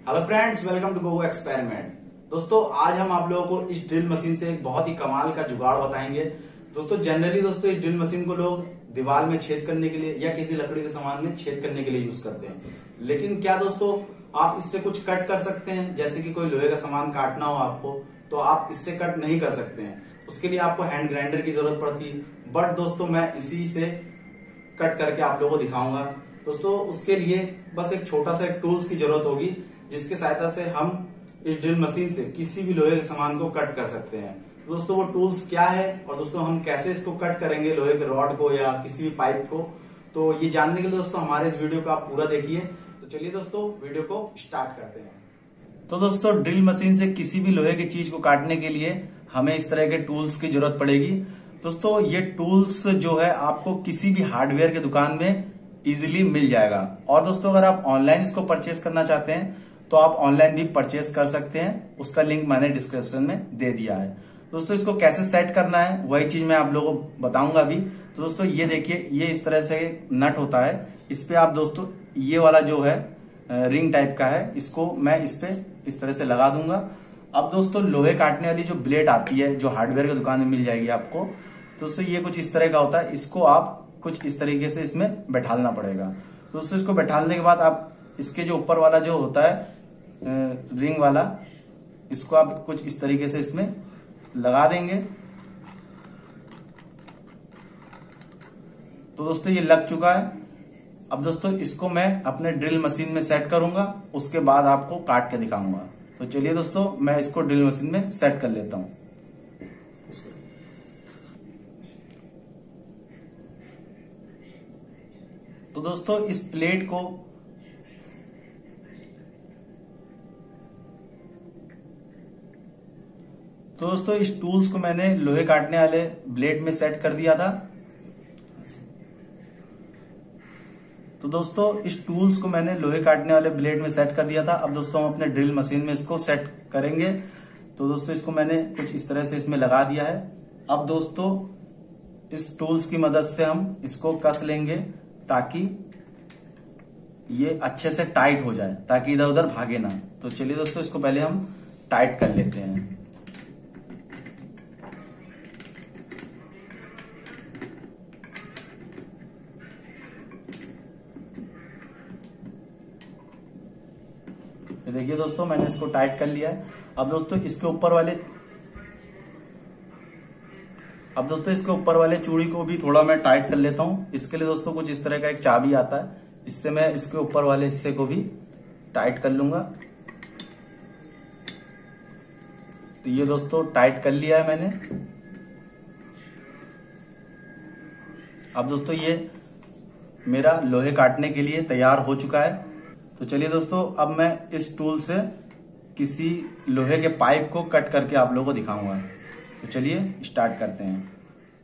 Hello friends welcome to go experiment दोस्तों, आज हम आप लोगों को इस ड्रिल मशीन से एक बहुत ही कमाल का जुगाड़ बताएँगे। दोस्तों जनरली दोस्तों, इस ड्रिल मशीन को लोग दीवार में छेद करने के लिए या किसी लकड़ी के सामान में छेद करने के लिए यूज़ करते हैं। लेकिन क्या दोस्तों, आप इससे कुछ कट कर सकते हैं? जैसे कि कोई लोहे का सामान काटना हो आपको तो आप इससे कट नहीं कर सकते हैं। उसके लिए आपको हैंड ग्राइंडर की ज़रूरत पड़ती। है बट दोस्तों, मैं इसी से कट करके आप लोगों को दिखाऊँगा। दोस्तों, उसके लिए बस एक छोटा सा एक टूल्स की ज़रूरत होगी। जिसके सहायता से हम इस ड्रिल मशीन से किसी भी लोहे के सामान को कट कर सकते हैं। दोस्तों, वो टूल्स क्या है और दोस्तों, हम कैसे इसको कट करेंगे लोहे के रॉड को या किसी भी पाइप को? तो ये जानने के लिए दोस्तों, हमारे इस वीडियो को आप पूरा देखिए। तो चलिए दोस्तों, वीडियो को स्टार्ट करते हैं। तो दोस्तों, ड्रिल मशीन से किसी भी लोहे की चीज़ को काटने के लिए हमें इस तरह के टूल्स की ज़रूरत पड़ेगी। दोस्तों, ये टूल्स जो है आपको किसी भी हार्डवेयर के दुकान में इजीली मिल जाएगा। और दोस्तों, अगर आप ऑनलाइन इसको परचेस करना चाहते हैं तो आप ऑनलाइन भी परचेस कर सकते हैं। उसका लिंक मैंने डिस्क्रिप्शन में दे दिया है। दोस्तों, इसको कैसे सेट करना है, वही चीज़ मैं आप लोगों को बताऊँगा अभी। तो दोस्तों, ये देखिए, ये इस तरह से नट होता है। इस पे आप दोस्तों, ये वाला जो है रिंग टाइप का है, इसको मैं इस पे इस तरह से लगा दूँगा। अब दोस्तों, लोहे काटने वाली जो ब्लेड आती है, जो हार्डवेयर की दुकान में मिल जाएगी आपको, दोस्तों, ये कुछ इस तरह का होता है। इसको आप कुछ इस तरीके से इसमें बैठालना पड़ेगा। दोस्तों, इसको बैठालने के बाद आप इसके जो ऊपर वाला जो होता है रिंग वाला, इसको आप कुछ इस तरीके से इसमें लगा देंगे। तो दोस्तों, ये लग चुका है। अब दोस्तों, इसको मैं अपने ड्रिल मशीन में सेट करूँगा, उसके बाद आपको काट के दिखाऊँगा। तो चलिए दोस्तों, मैं इसको ड्रिल मशीन में सेट कर लेता हूँ। तो दोस्तों, इस प्लेट को तो दोस्तों, इस टूल्स को मैंने लोहे काटने वाले ब्लेड में सेट कर दिया था। तो दोस्तों, इस टूल्स को मैंने लोहे काटने वाले ब्लेड में सेट कर दिया था। अब दोस्तों, हम अपने ड्रिल मशीन में इसको सेट करेंगे। तो दोस्तों, इसको मैंने कुछ इस तरह से इसमें लगा दिया है। अब दोस्तों, इस टूल्स की मदद से हम इसको कस लेंगे ताकि ये अच्छे से टाइट हो जाए, ताकि इधर उधर भागे ना। तो चलिए दोस्तों, इसको पहले हम टाइट कर लेते हैं। देखिए दोस्तों, मैंने इसको टाइट कर लिया है। अब दोस्तों, इसके ऊपर वाले अब दोस्तों, इसके ऊपर वाले चूड़ी को भी थोड़ा मैं टाइट कर लेता हूँ। इसके लिए दोस्तों, कुछ इस तरह का एक चाबी आता है। इससे मैं इसके ऊपर वाले हिस्से को भी टाइट कर लूँगा। तो ये दोस्तों, टाइट कर लिया है मैंने। अब दोस्तों, ये मेरा लोहे काटने के लिए तैयार हो चुका है। तो चलिए दोस्तों, अब मैं इस टूल से किसी लोहे के पाइप को कट करके आप लोगों को दिखाऊँगा। तो चलिए स्टार्ट करते हैं।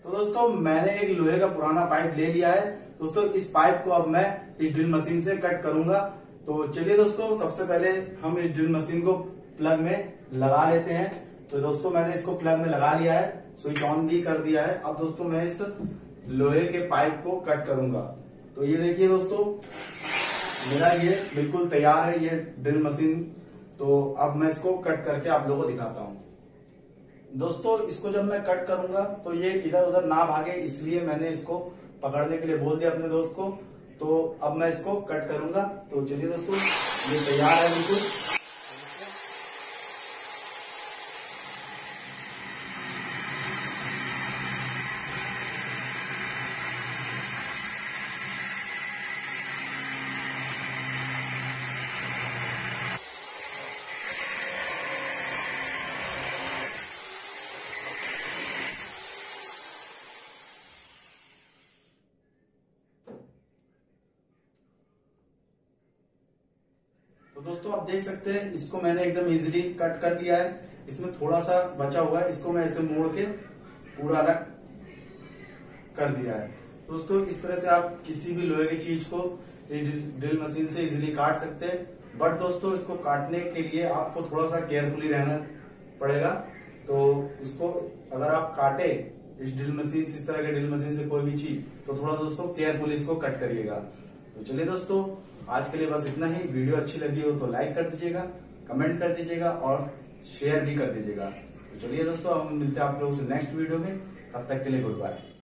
तो दोस्तों, मैंने एक लोहे का पुराना पाइप ले लिया है। दोस्तों, इस पाइप को अब मैं इस ड्रिल मशीन से कट करूँगा। तो चलिए दोस्तों, सबसे पहले हम इस ड्रिल मशीन को प्लग में लगा लेते हैं। तो दोस्तों, मैंने इसको प्लग में लगा लिया है। स्विच ऑन भी कर दिया है। अब दोस्तों, मैं इस लोहे के पाइप को कट करूँगा। तो ये देखिए दोस्तों मेरा ये बिल्कुल तैयार है, ये ड्रिल मशीन। तो अब मैं इसको कट करके आप लोगों को दिखाता हूँ। दोस्तों, इसको जब मैं कट करूँगा तो ये इधर उधर ना भागे, इसलिए मैंने इसको पकड़ने के लिए बोल दिया अपने दोस्त को। तो अब मैं इसको कट करूँगा। तो चलिए दोस्तों, ये तैयार है बिल्कुल। दोस्तों, आप देख सकते हैं, इसको मैंने एकदम इजीली कट कर लिया है। इसमें थोड़ा सा बचा हुआ है, इसको मैं ऐसे मोड़ के पूरा अलग कर दिया है। दोस्तों, इस तरह से आप किसी भी लोहे की चीज़ को ड्रिल मशीन से इजीली काट सकते हैं। बट दोस्तों, इसको काटने के लिए आपको थोड़ा सा केयरफुली रहना पड़ेगा। तो इसको अगर आप काटे, इस ड्रिल मशीन, इस तरह के ड्रिल मशीन से कोई भी चीज़ तो थोड़ा दोस्तों केयरफुली इसको कट करिएगा। तो चलिए दोस्तों आज के लिए बस इतना ही। वीडियो अच्छी लगी हो तो लाइक कर दीजिएगा कमेंट कर दीजिएगा और शेयर भी कर दीजिएगा। तो चलिए दोस्तों, हम मिलते हैं आप लोगों से नेक्स्ट वीडियो में। तब तक के लिए गुड बाय